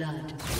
Blood.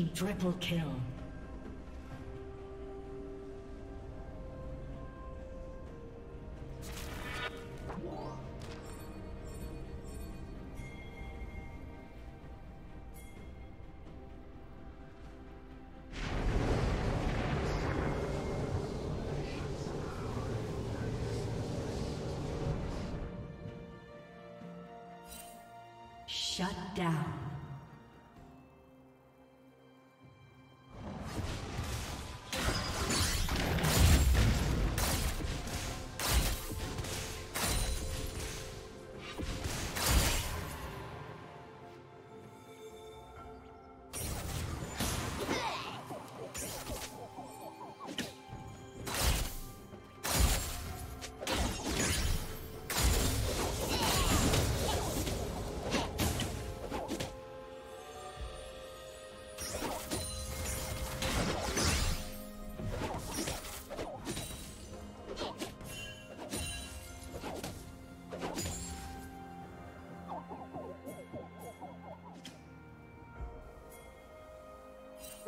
Team triple kill. Shut down.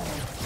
Fall.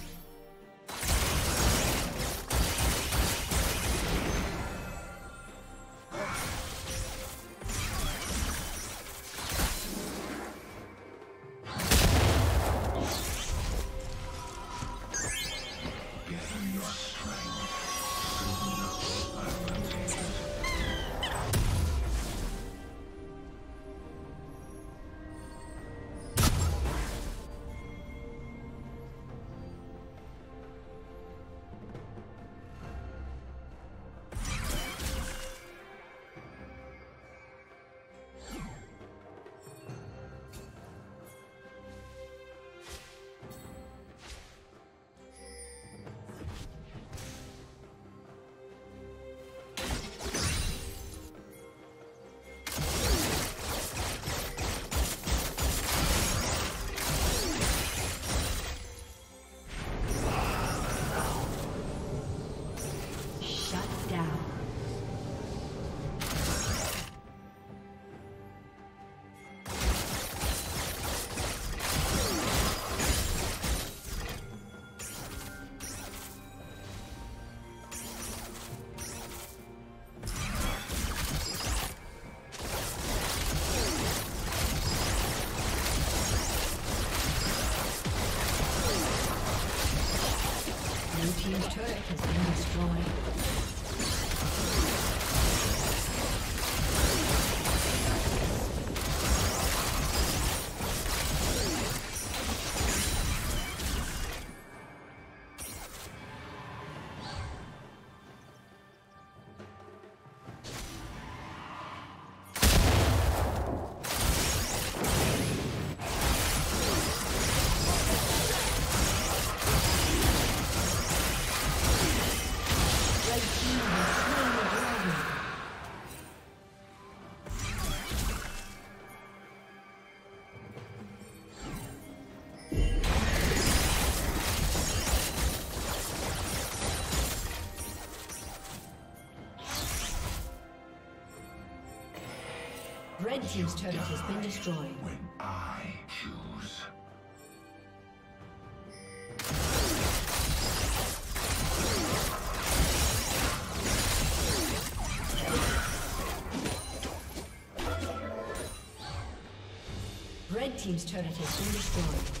Red Team's turret has been destroyed. When I choose. Red Team's turret has been destroyed.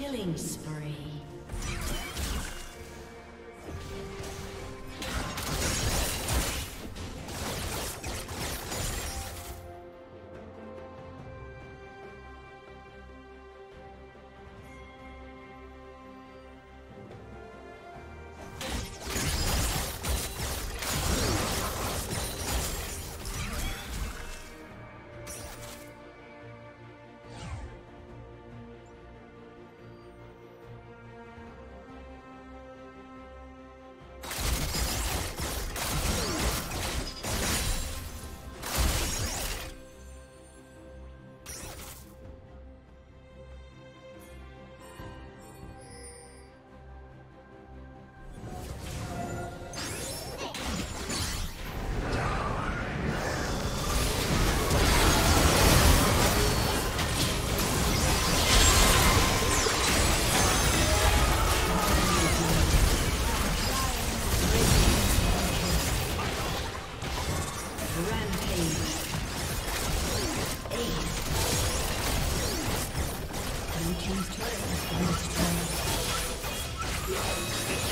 Killing spree. Blue